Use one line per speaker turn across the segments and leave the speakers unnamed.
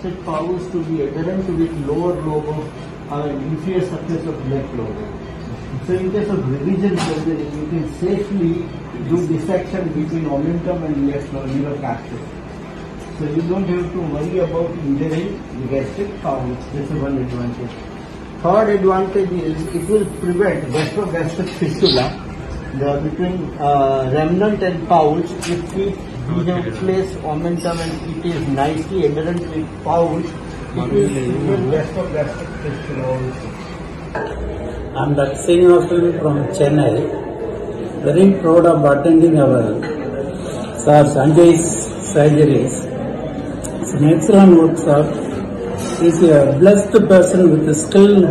gastric bowels to be adherent with lower lobe of uh, inferior surface of blood flow. So in case of revision surgery, you can safely do dissection between omentum and left liver capsule. So you don't have to worry about injuring the gastric. This is one advantage. Third advantage is it will prevent gastrogastric fistula the, between uh, remnant and pouch if we, we have placed omentum and it is nicely adherent with pouch, it will prevent gastrogastric.
I'm Dr. Srinivasan from Chennai. Very proud of attending our Sir Sanjay's surgeries. It's an excellent work, sir. He's a blessed person with skilled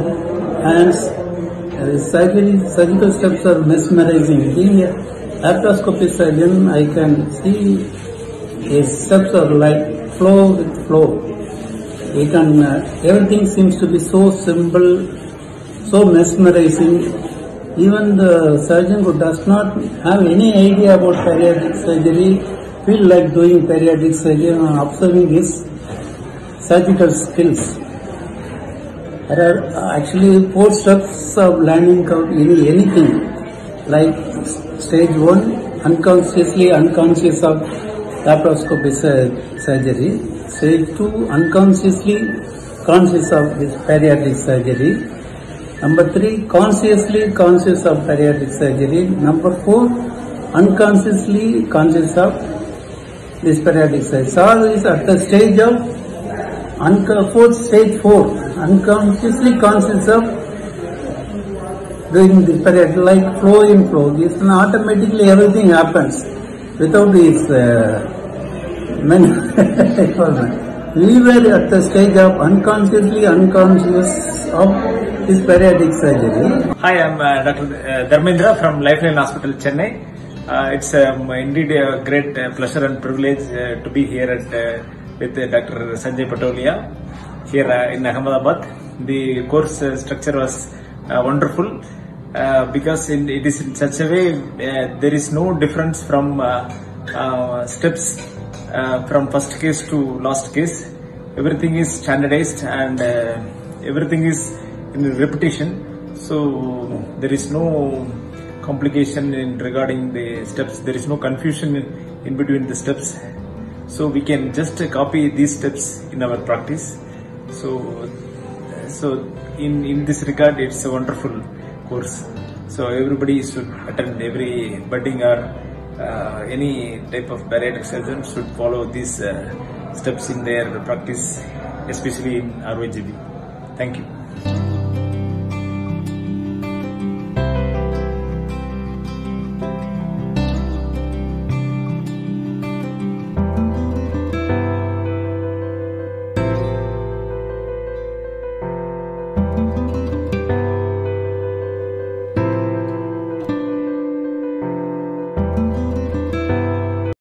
hands. His surgery, surgical steps are mesmerizing. Being a laparoscopy surgeon, I can see his steps are like flow with flow. He can, uh, everything seems to be so simple, so mesmerizing. Even the surgeon who does not have any idea about bariatric surgery feel like doing bariatric surgery and observing his surgical skills. There are uh, actually four steps of curve in anything like stage one unconsciously unconscious of laparoscopy sur- surgery, stage two unconsciously conscious of this bariatric surgery, Number three, consciously conscious of bariatric surgery. Number four, unconsciously conscious of this bariatric surgery. All is at the stage of fourth stage four, unconsciously conscious of doing this bariatric like flow in flow. This and automatically everything happens without this uh, men- we were at the stage of unconsciously unconscious of this bariatric surgery.
Hi, I'm uh, Dr. uh, Dharmendra from Lifeline Hospital, Chennai. Uh, it's um, indeed a great uh, pleasure and privilege uh, to be here at, with Dr. Sanjay Patolia here in Ahmedabad. The course structure was wonderful uh, because in, it is in such a way uh, there is no difference from uh, uh, steps uh, from first case to last case. Everything is standardized and uh, everything is in repetition. So there is no complication in regarding the steps. There is no confusion in, in between the steps. So we can just uh, copy these steps in our practice. So so in in this regard, it's a wonderful course. So everybody should attend. Every budding or uh, any type of bariatric surgeon should follow these uh, steps in their practice, especially in RYGB. Thank you.